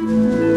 Gotcha!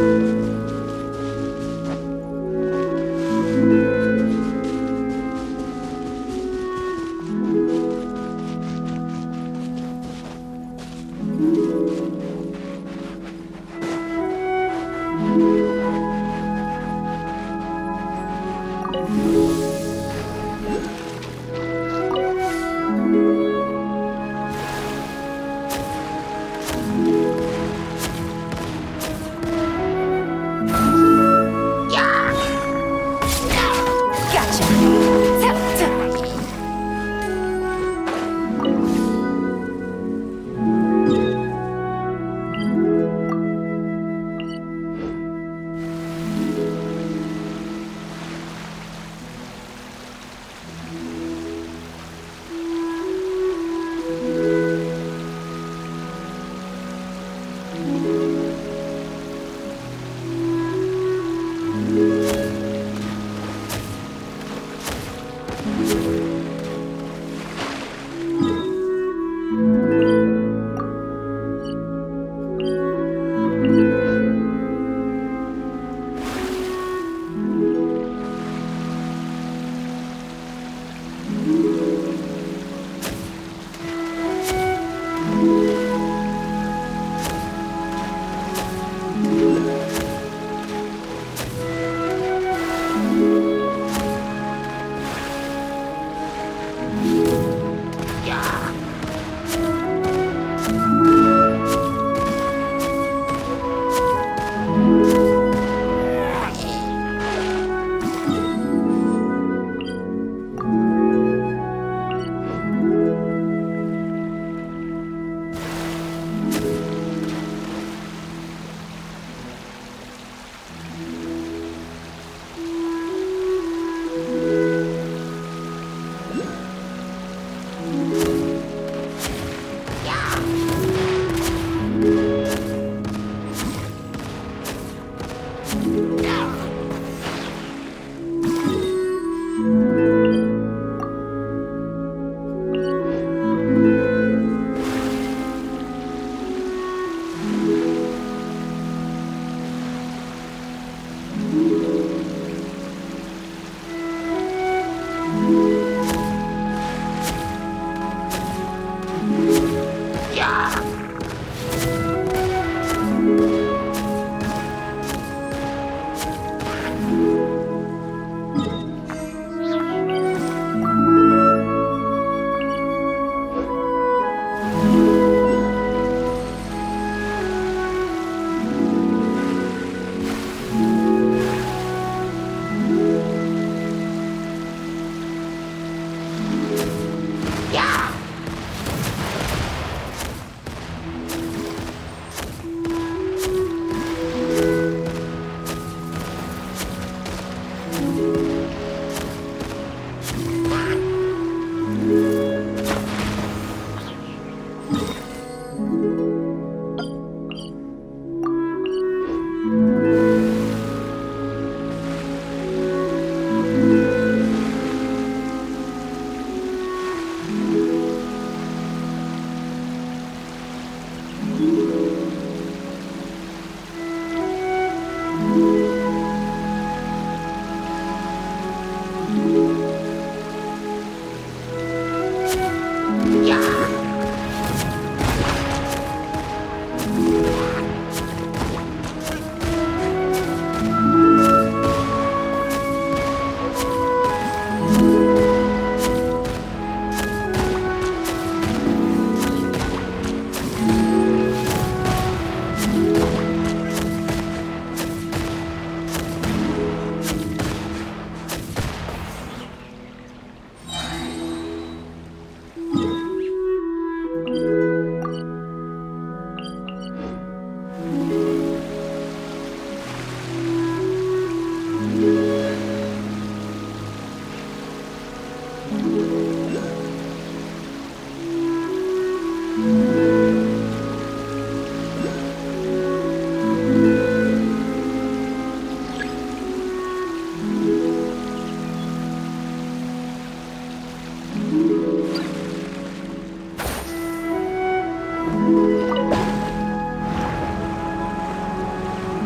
A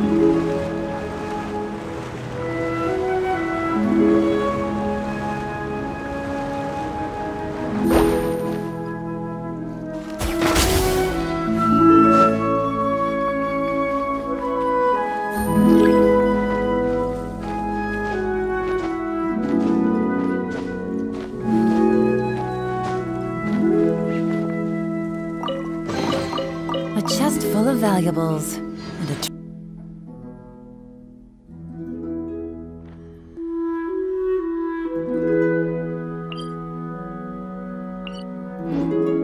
chest full of valuables. Treasure.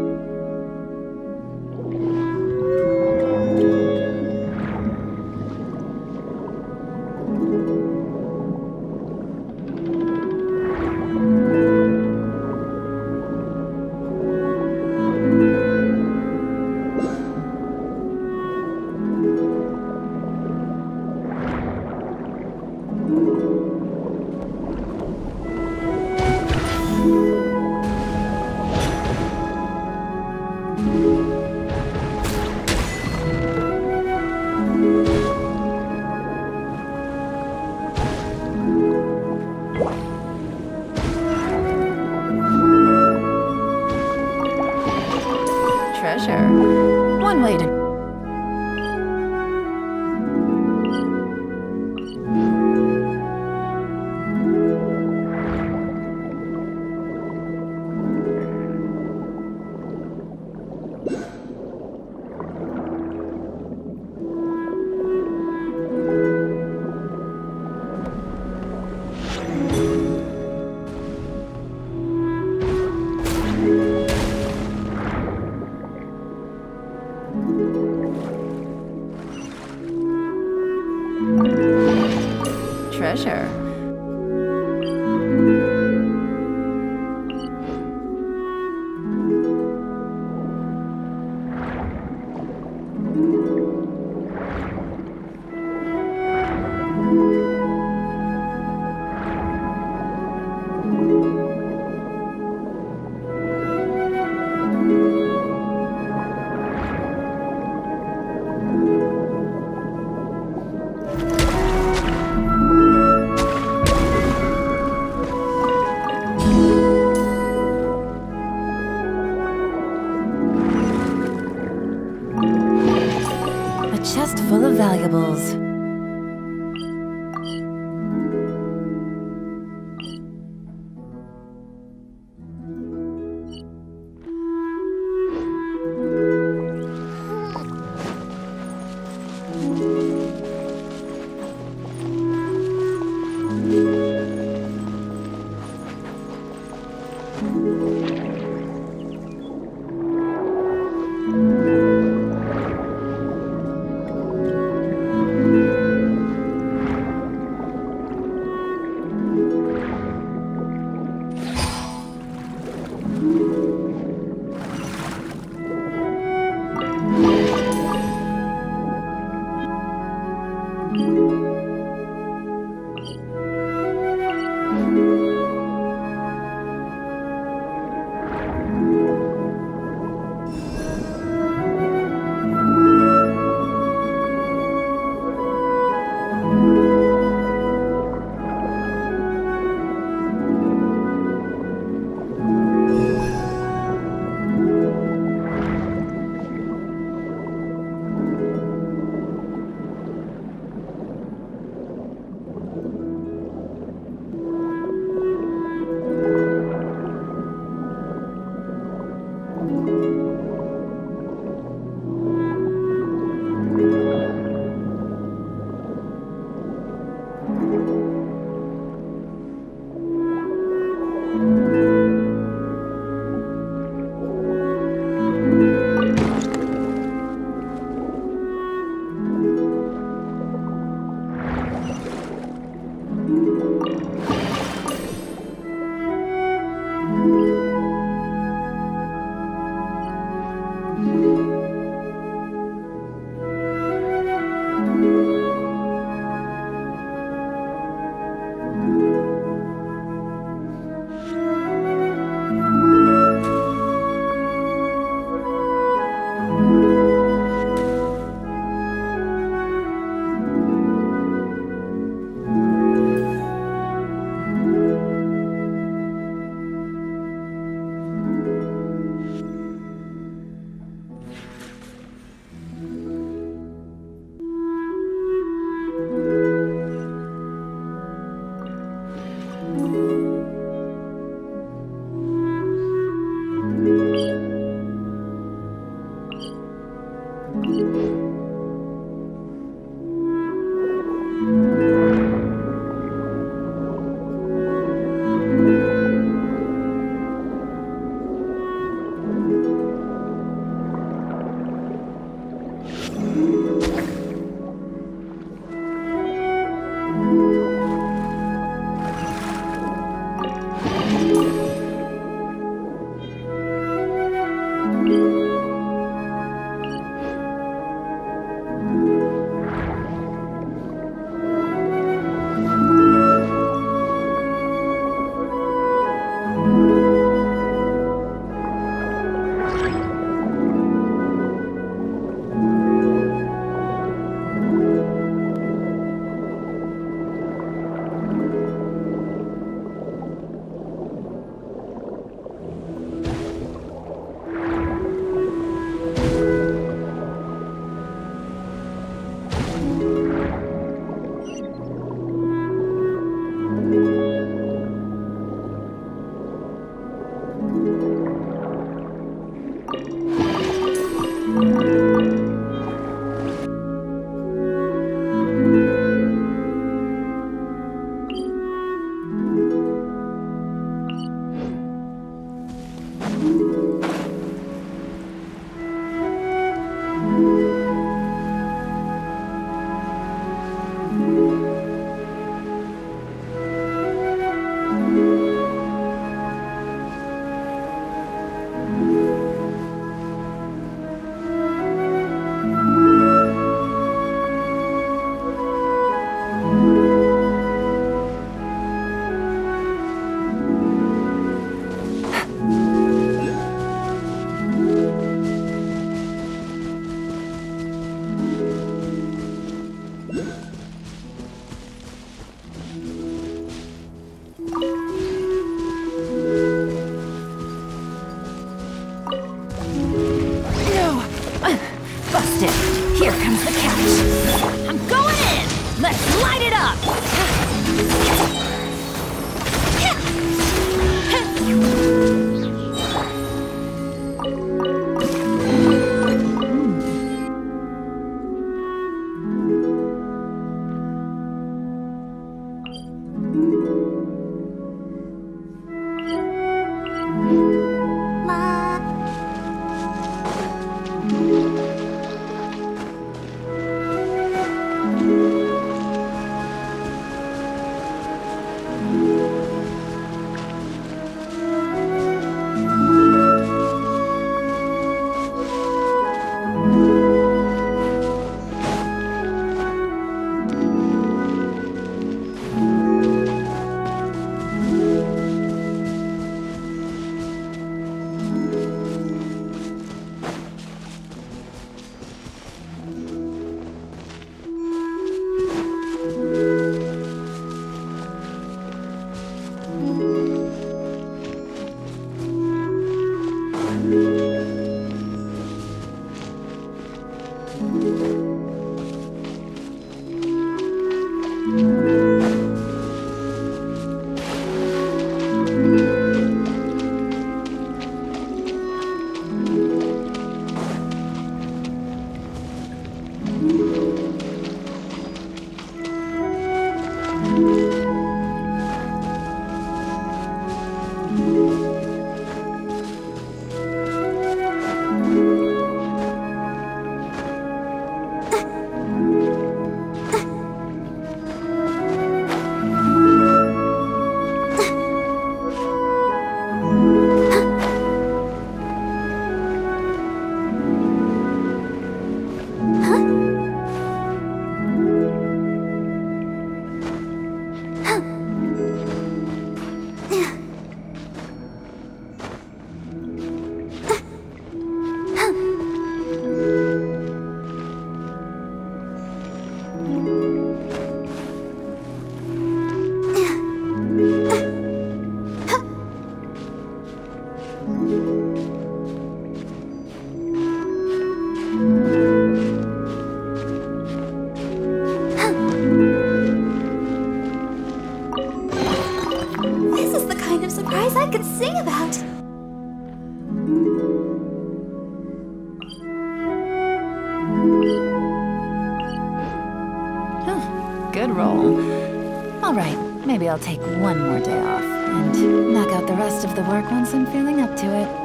I'll take one more day off and knock out the rest of the work once I'm feeling up to it.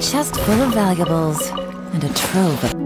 Chest full of valuables and a trove of